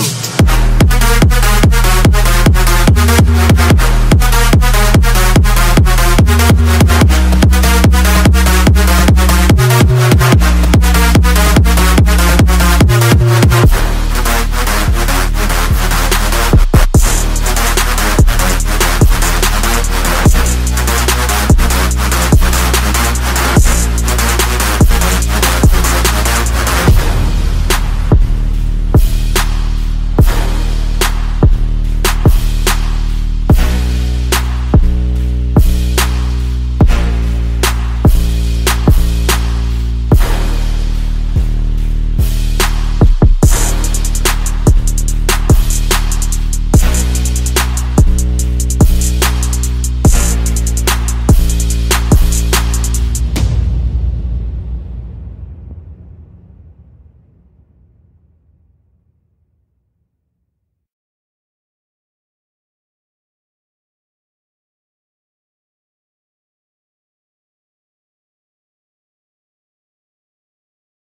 you.